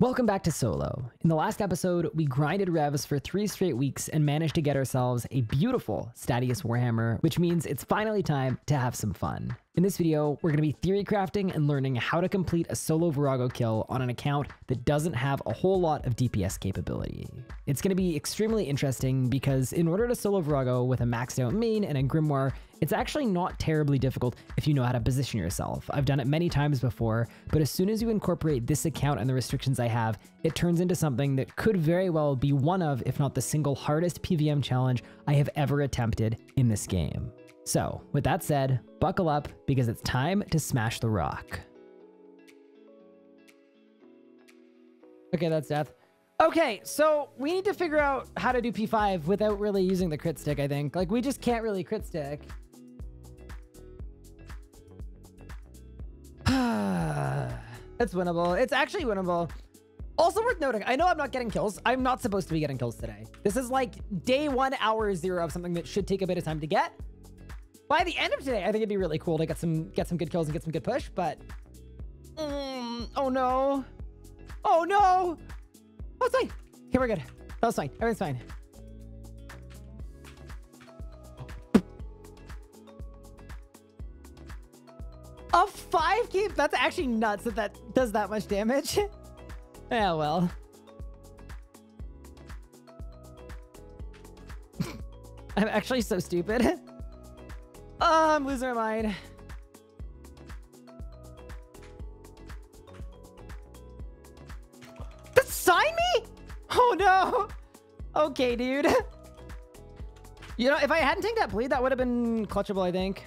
Welcome back to Solo. In the last episode, we grinded revs for three straight weeks and managed to get ourselves a beautiful Statius Warhammer, which means it's finally time to have some fun. In this video, we're going to be theory crafting and learning how to complete a solo Vorago kill on an account that doesn't have a whole lot of DPS capability. It's going to be extremely interesting because in order to solo Vorago with a maxed out main and a Grimoire, it's actually not terribly difficult if you know how to position yourself. I've done it many times before, but as soon as you incorporate this account and the restrictions I have, it turns into something that could very well be one of, if not the single hardest PVM challenge I have ever attempted in this game. So, with that said, buckle up because it's time to smash the rock. Okay, that's death. Okay, so we need to figure out how to do P5 without really using the crit stick, I think. Like, we just can't really crit stick. It's winnable. It's actually winnable. Also worth noting, I know I'm not getting kills. I'm not supposed to be getting kills today. This is like day one, hour zero of something that should take a bit of time to get. By the end of today, I think it'd be really cool to get some get some good kills and get some good push, but... Mm, oh no. Oh no. Oh, it's fine. Okay, we're good. That was fine. Everything's fine. A five keep? That's actually nuts that that does that much damage. yeah, well. I'm actually so stupid. Um, oh, I'm losing my mind. Sign me? Oh no. Okay, dude. You know, if I hadn't taken that bleed, that would have been clutchable, I think.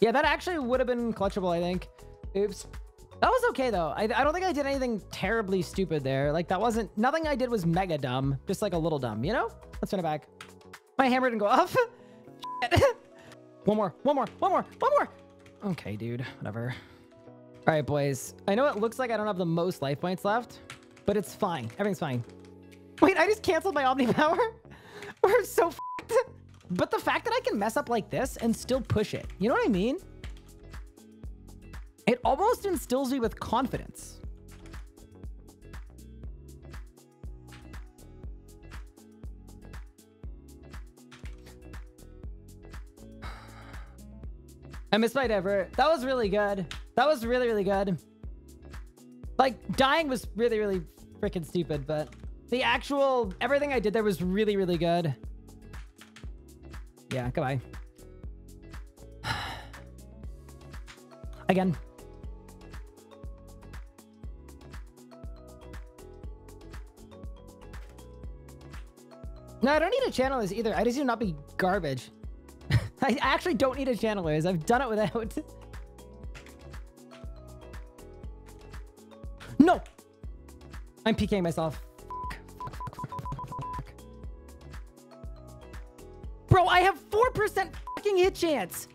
Yeah, that actually would have been clutchable, I think. Oops. That was okay, though. I, I don't think I did anything terribly stupid there. Like, that wasn't... Nothing I did was mega dumb. Just, like, a little dumb, you know? Let's turn it back. My hammer didn't go off. one more. One more. One more. One more. Okay, dude. Whatever. All right, boys. I know it looks like I don't have the most life points left, but it's fine. Everything's fine. Wait, I just canceled my Omni Power? We're so. But the fact that I can mess up like this and still push it, you know what I mean? It almost instills me with confidence. I missed my divert. That was really good. That was really, really good. Like, dying was really, really freaking stupid, but the actual, everything I did there was really, really good. Yeah, goodbye. Again. No, I don't need a channel this either. I just need to not be garbage. I actually don't need a channelers. I've done it without. no! I'm PKing myself. Chance.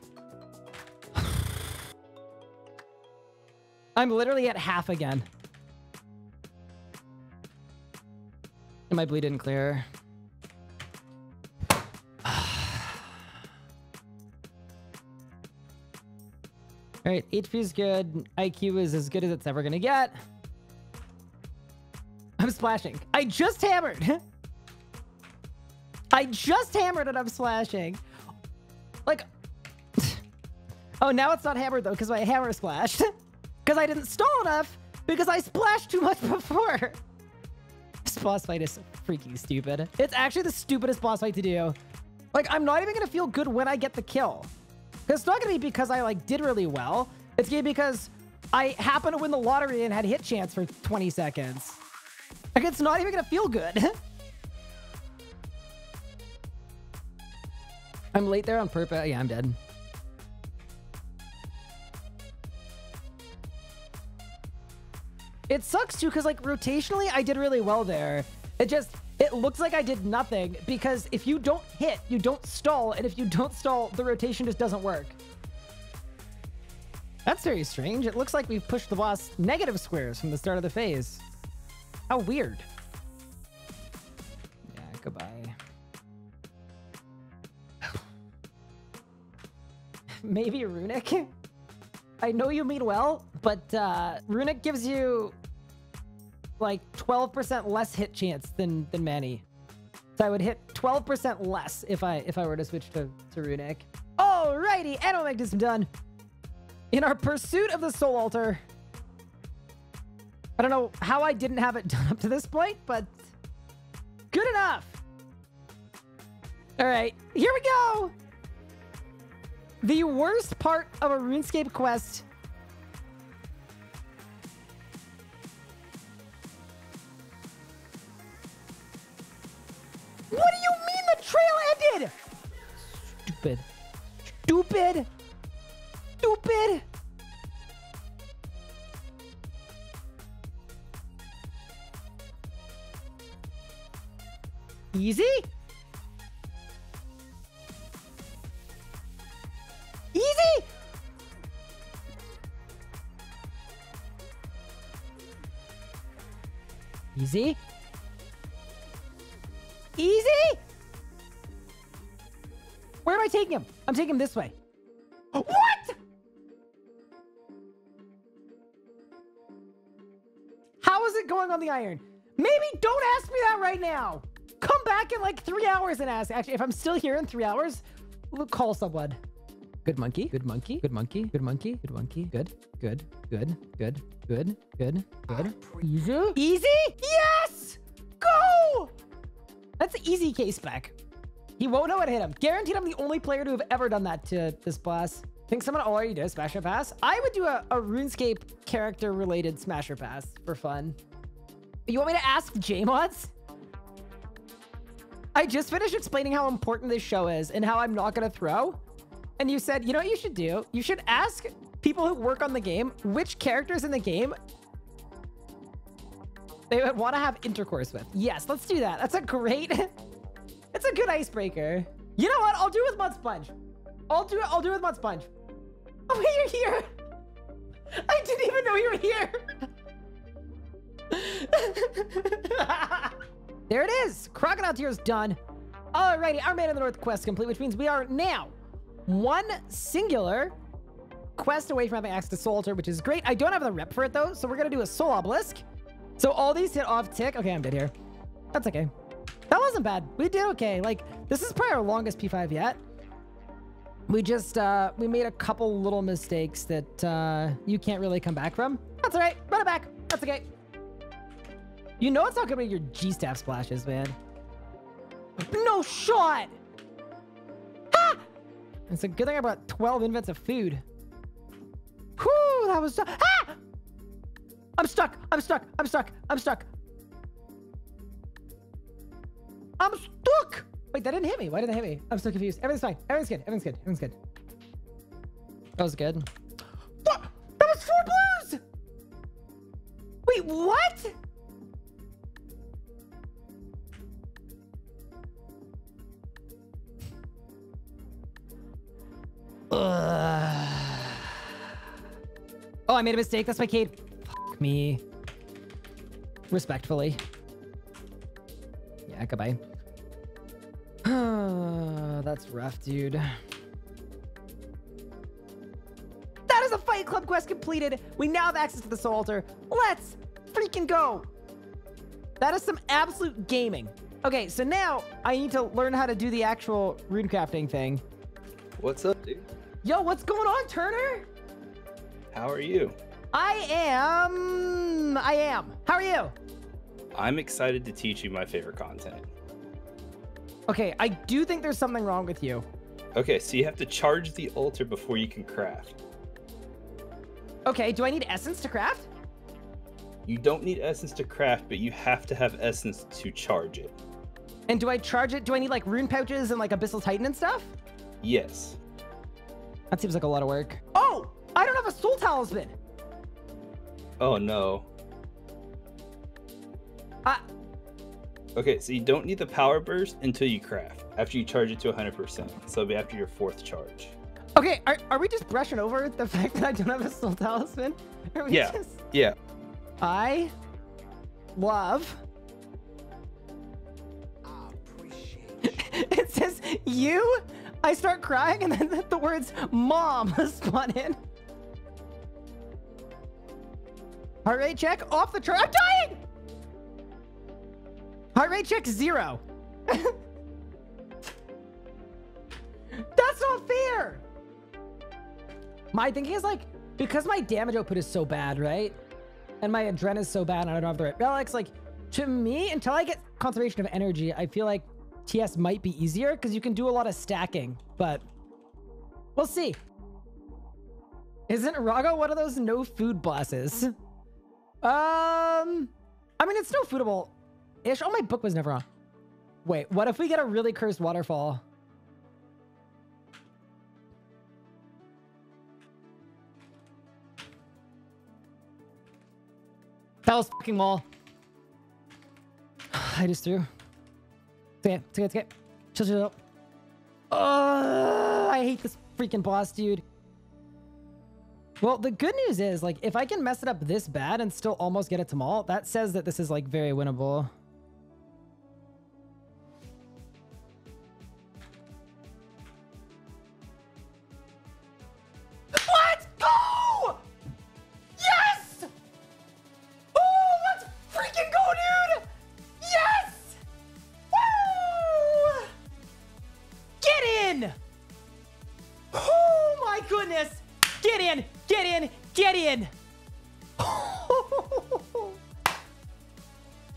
I'm literally at half again. And my bleed didn't clear. All right, HP is good. IQ is as good as it's ever gonna get. I'm splashing. I just hammered. I just hammered and I'm splashing. Like, oh, now it's not hammered though because my hammer splashed. Because I didn't stall enough because I splashed too much before. This boss fight is freaking stupid. It's actually the stupidest boss fight to do. Like, I'm not even gonna feel good when I get the kill. Because It's not going to be because I like did really well. It's going to be because I happened to win the lottery and had hit chance for 20 seconds. Like, it's not even going to feel good. I'm late there on purpose. Yeah, I'm dead. It sucks too, because like rotationally, I did really well there. It just, it looks like I did nothing because if you don't hit, you don't stall. And if you don't stall, the rotation just doesn't work. That's very strange. It looks like we've pushed the boss negative squares from the start of the phase. How weird. Yeah, goodbye. Maybe Runic? I know you mean well, but uh, Runic gives you like 12% less hit chance than than Manny. So I would hit 12% less if I if I were to switch to, to Runic. Alrighty, Animal Magnetism done. In our pursuit of the Soul Altar, I don't know how I didn't have it done up to this point, but good enough. All right, here we go. The worst part of a RuneScape quest. What do you mean the trail ended? Stupid. Stupid. Stupid. Easy? Easy? Easy? Easy? Where am I taking him? I'm taking him this way. What? How is it going on the iron? Maybe don't ask me that right now. Come back in like three hours and ask. Actually, if I'm still here in three hours, we'll call someone. Good monkey, good monkey, good monkey, good monkey, good monkey, good, good, good, good, good, good, good. Ah, Easy? Easy? That's an easy case back. He won't know to hit him. Guaranteed I'm the only player to have ever done that to this boss. Think someone already did a Smasher Pass? I would do a, a RuneScape character-related Smasher Pass for fun. You want me to ask JMods? I just finished explaining how important this show is and how I'm not going to throw. And you said, you know what you should do? You should ask people who work on the game which characters in the game they would want to have intercourse with. Yes, let's do that. That's a great... it's a good icebreaker. You know what? I'll do it with Mud Sponge. I'll do it. I'll do it with Mud Sponge. Oh, wait, you're here. I didn't even know you were here. there it is. Crocodile Tears done. Alrighty, our Man in the North quest complete, which means we are now one singular quest away from having access to Soul Altar, which is great. I don't have the rep for it though, so we're gonna do a Soul Obelisk. So all these hit off tick. Okay, I'm dead here. That's okay. That wasn't bad. We did okay. Like, this is probably our longest P5 yet. We just, uh, we made a couple little mistakes that, uh, you can't really come back from. That's all right. Run it back. That's okay. You know it's not gonna be your G-Staff splashes, man. No shot! It's a good thing I brought 12 invents of food. Whew, that was... Ah! I'm stuck. I'm stuck. I'm stuck. I'm stuck. I'm stuck. Wait, that didn't hit me. Why did that hit me? I'm so confused. Everything's fine. Everything's good. Everything's good. Everything's good. That was good. What? That was four blues. Wait, what? Ugh. Oh, I made a mistake. That's my Cade. Fuck me. Respectfully. Yeah, goodbye. That's rough, dude. That is a Fight Club quest completed. We now have access to the Soul Altar. Let's freaking go. That is some absolute gaming. Okay, so now I need to learn how to do the actual rune crafting thing. What's up, dude? Yo, what's going on, Turner? How are you? I am. I am. How are you? I'm excited to teach you my favorite content. Okay, I do think there's something wrong with you. Okay, so you have to charge the altar before you can craft. Okay, do I need essence to craft? You don't need essence to craft, but you have to have essence to charge it. And do I charge it? Do I need like rune pouches and like Abyssal Titan and stuff? Yes. That seems like a lot of work. Oh, I don't have a soul talisman. Oh no. Uh, Okay, so you don't need the power burst until you craft, after you charge it to 100%. So it'll be after your fourth charge. okay, are, are we just brushing over the fact that I don't have a soul talisman? Are we Yeah. just- Yeah. I love. it says you. I start crying, and then the words "mom" spawn in. Heart rate check off the chart. I'm dying! Heart rate check zero. That's not fair. My thinking is like, because my damage output is so bad, right? And my adrenaline is so bad and I don't have the right relics, like, to me, until I get conservation of energy, I feel like TS might be easier because you can do a lot of stacking, but we'll see. Isn't Rago one of those no food bosses? Um, I mean, it's no foodable ish. Oh, my book was never on. Wait, what if we get a really cursed waterfall? That was fucking wall. I just threw. Okay, okay, okay. Chill, chill, chill. Oh, I hate this freaking boss, dude. Well, the good news is, like, if I can mess it up this bad and still almost get it to Maul, that says that this is, like, very winnable. Get in! Get in! Get in!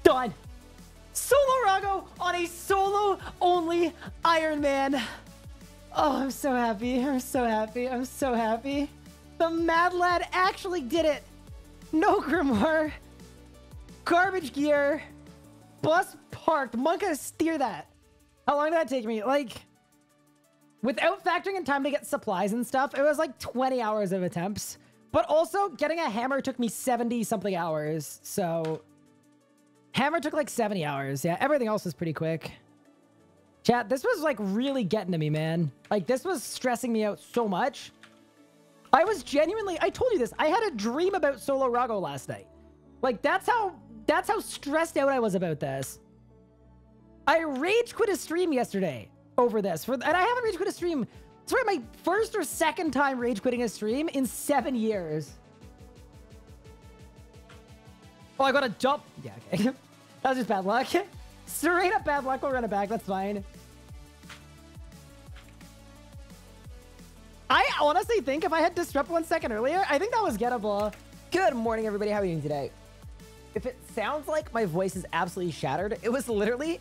Done! Solo Rago on a solo only Iron Man. Oh, I'm so happy. I'm so happy. I'm so happy. The Mad Lad actually did it. No Grimoire. Garbage gear. Bus parked. Monka steer that. How long did that take me? Like, without factoring in time to get supplies and stuff, it was like 20 hours of attempts. But also, getting a hammer took me 70 something hours. So, hammer took like 70 hours. Yeah, everything else was pretty quick. Chat, this was like really getting to me, man. Like, this was stressing me out so much. I was genuinely, I told you this, I had a dream about Solo Rago last night. Like, that's how, that's how stressed out I was about this. I rage quit a stream yesterday over this. For, and I haven't rage quit a stream. It's my first or second time rage quitting a stream in seven years. Oh, I got a jump. Yeah, okay. that was just bad luck. Straight up bad luck. We'll run it back. That's fine. I honestly think if I had disrupt one second earlier, I think that was gettable. Good morning, everybody. How are you doing today? If it sounds like my voice is absolutely shattered, it was literally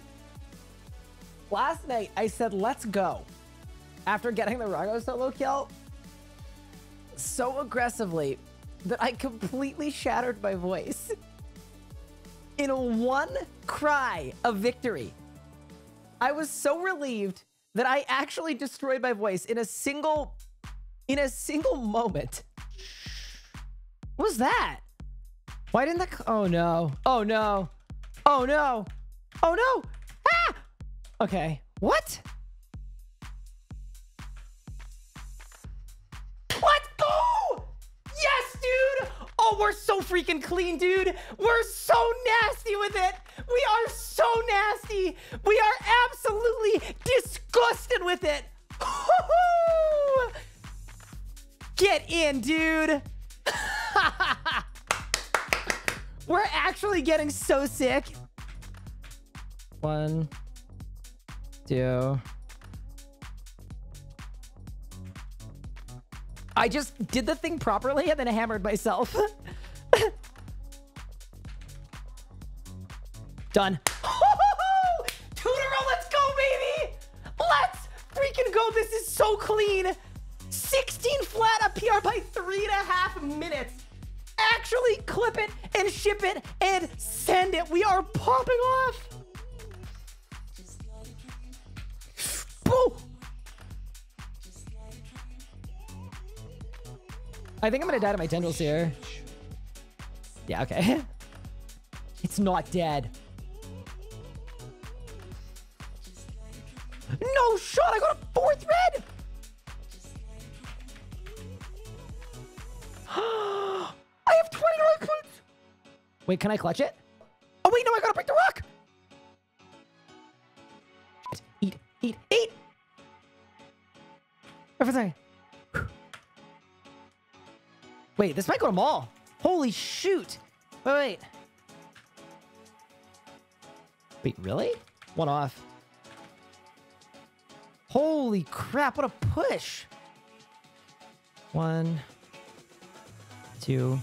last night. I said, let's go after getting the Rago solo kill so aggressively that I completely shattered my voice in one cry of victory. I was so relieved that I actually destroyed my voice in a single in a single moment. What was that? Why didn't that Oh no. Oh no. Oh no. Oh no. Okay. What? Let's go! Yes, dude! Oh, we're so freaking clean, dude. We're so nasty with it. We are so nasty. We are absolutely disgusted with it. Get in, dude. We're actually getting so sick. One, two. I just did the thing properly and then I hammered myself. Done. Let's go, baby! Let's freaking go. This is so clean. 16 flat, a PR by three and a half minutes. Actually clip it and ship it and send it. We are popping off. I think I'm gonna die to my tendrils here. Yeah, okay. it's not dead. No shot! I got a fourth red! I have 20 rock points! Wait, can I clutch it? Oh wait, no, I gotta break the rock! Eat, eat, eat! Everything. Wait, this might go to Maul. Holy shoot. Wait, wait. Wait, really? One off. Holy crap, what a push. One, two.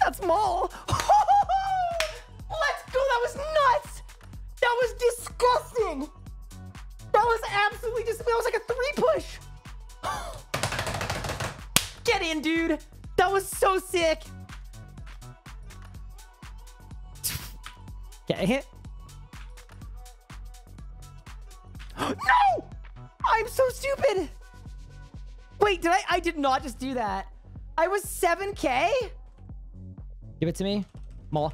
That's Maul. Let's go. That was nuts. That was disgusting. Was absolutely just. That was like a three push. Get in, dude. That was so sick. Okay. no! I'm so stupid. Wait, did I? I did not just do that. I was 7k? Give it to me. Maul.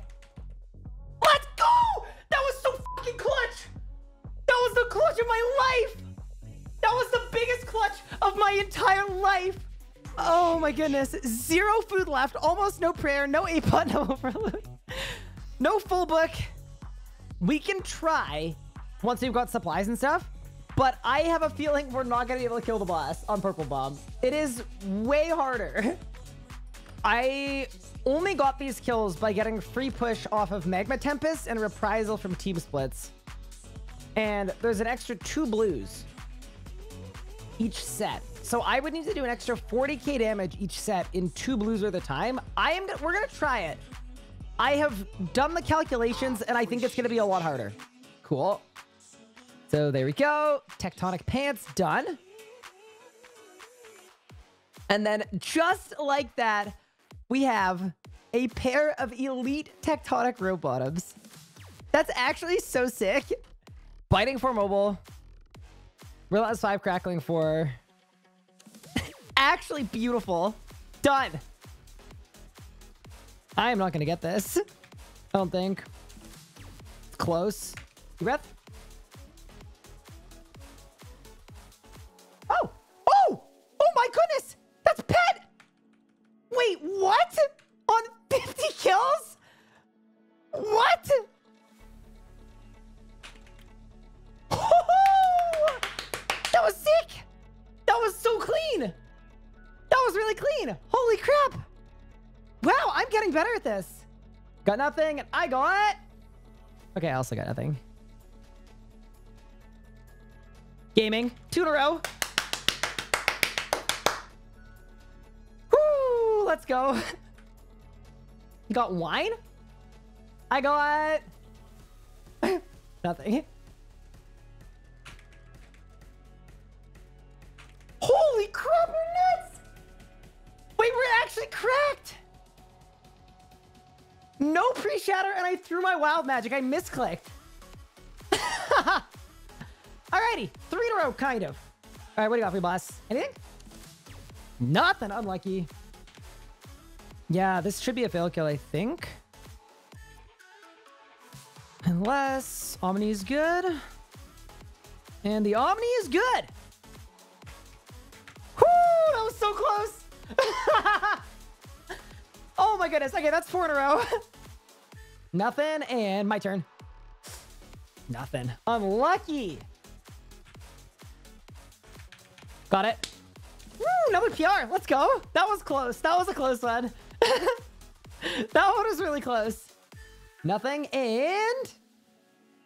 Entire life! Oh my goodness. Zero food left, almost no prayer, no A-pot, no overload. No full book. We can try once we've got supplies and stuff, but I have a feeling we're not going to be able to kill the boss on Purple Bomb. It is way harder. I only got these kills by getting free push off of Magma Tempest and Reprisal from Team Splits. And there's an extra two blues each set. So I would need to do an extra 40k damage each set in two blues at of time. I am we're gonna try it. I have done the calculations and I think it's gonna be a lot harder. Cool. So there we go. Tectonic pants done. And then just like that, we have a pair of elite tectonic rope bottoms. That's actually so sick. Biting for mobile. Relentless 5 crackling for. actually beautiful. Done. I am not going to get this. I don't think. Close. Breath. Really clean! Holy crap! Wow, I'm getting better at this. Got nothing, and I got... Okay, I also got nothing. Gaming, two in a row. Woo, let's go. You got wine? I got... nothing. Actually cracked! No pre-shatter, and I threw my wild magic. I misclicked. Alrighty, three in a row, kind of. All right, what do you got for me, boss? Anything? Nothing. Unlucky. Yeah, this should be a fail kill, I think. Unless Omni is good. And the Omni is good. Whoo, that was so close. oh my goodness. Okay, that's four in a row. Nothing, and my turn. Nothing. Unlucky. Got it. Woo, another PR. Let's go. That was close. That was a close one. that one was really close. Nothing and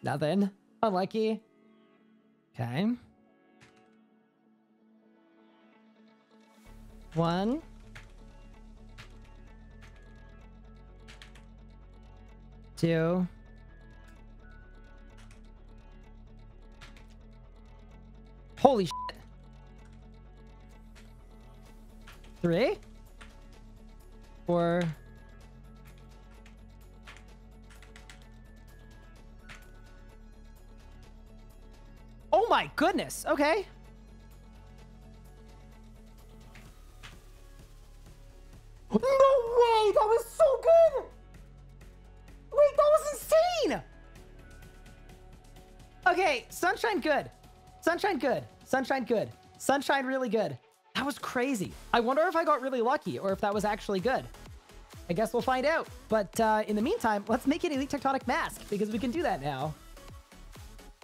nothing. Unlucky. Okay. One. Two. Holy shit. Three. Four. Oh my goodness. Okay. Good. Sunshine good. Sunshine good. Sunshine really good. That was crazy. I wonder if I got really lucky or if that was actually good. I guess we'll find out. But uh, in the meantime, let's make an Elite Tectonic Mask because we can do that now.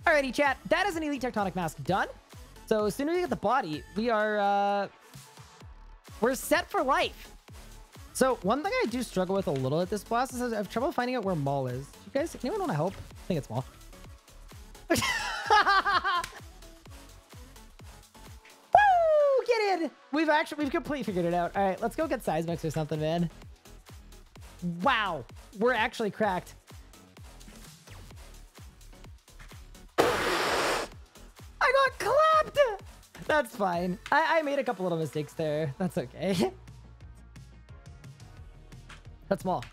Alrighty, chat. That is an Elite Tectonic Mask done. So as soon as we get the body, we are uh, we're set for life. So one thing I do struggle with a little at this boss is I have trouble finding out where Maul is. You guys, anyone want to help? I think it's Maul. Woo! Get in! We've actually we've completely figured it out. All right, let's go get Seismix or something, man. Wow, we're actually cracked. I got clapped! That's fine. I, I made a couple little mistakes there. That's okay. That's small.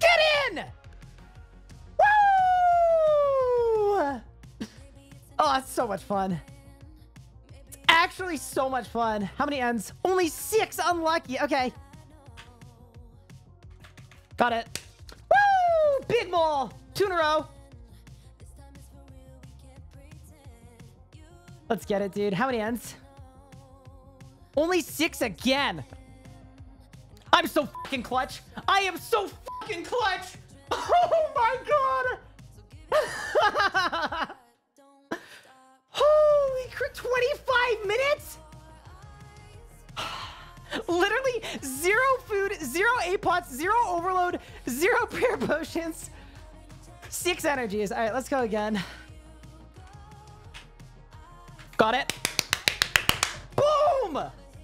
Get in! Oh, it's so much fun. It's actually so much fun. How many ends? Only six unlucky. Okay. Got it. Woo! Big mole. Two in a row. Let's get it, dude. How many ends? Only six again. I'm so fucking clutch. I am so fucking clutch. Oh my god. Holy crap. 25 minutes? Literally zero food, zero A-pots, zero overload, zero prayer potions, six energies. All right, let's go again. Got it. Boom!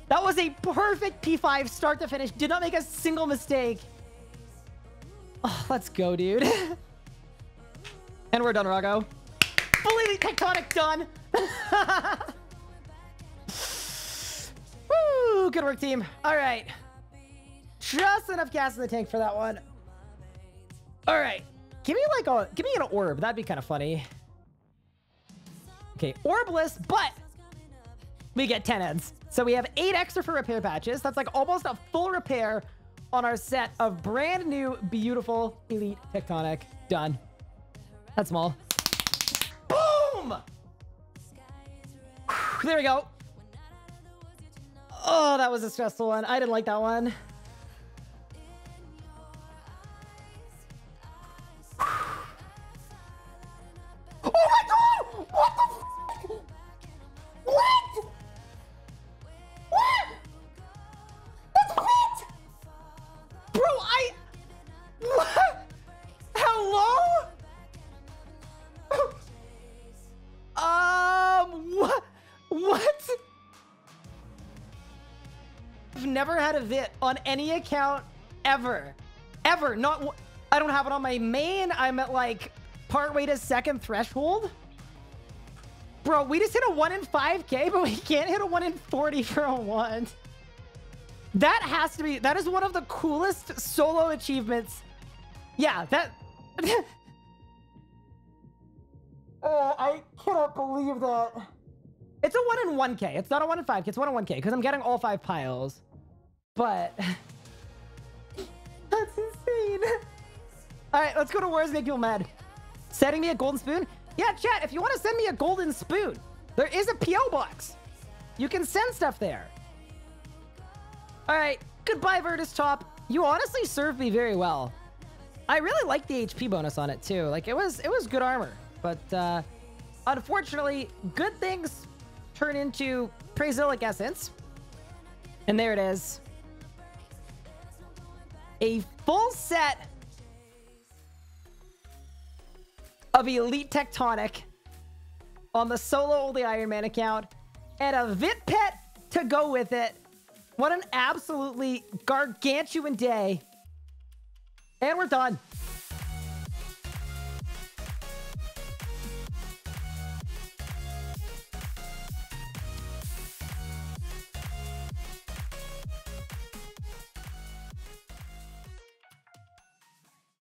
That was a perfect P5 start to finish. Did not make a single mistake. Oh, let's go, dude. and we're done, Rago. Fully tectonic done. Good work, team. All right. Just enough gas in the tank for that one. All right. Give me like a, give me an orb. That'd be kind of funny. Okay, orbless, but we get 10 ends. So we have eight extra for repair patches. That's like almost a full repair on our set of brand new, beautiful Elite Tectonic. Done. That's small. Boom! There we go. Oh, that was a stressful one. I didn't like that one. On any account ever. Ever. Not... I don't have it on my main. I'm at like partway to second threshold. Bro, we just hit a 1 in 5k, but we can't hit a 1 in 40 for a 1. That has to be... That is one of the coolest solo achievements. Yeah, that... oh, I cannot believe that. It's a 1 in 1k. It's not a 1 in 5k. It's 1 in 1k because I'm getting all 5 piles. But... That's insane. All right, let's go to Wars Make People Mad. Sending me a golden spoon? Yeah, chat, if you want to send me a golden spoon, there is a P.O. box. You can send stuff there. All right, goodbye, Virtus Top. You honestly served me very well. I really like the HP bonus on it too. Like it was, it was good armor, but uh, unfortunately, good things turn into Prazilic Essence. And there it is. A full set of Elite Tectonic on the solo Only Iron Man account and a Vit Pet to go with it. What an absolutely gargantuan day. And we're done.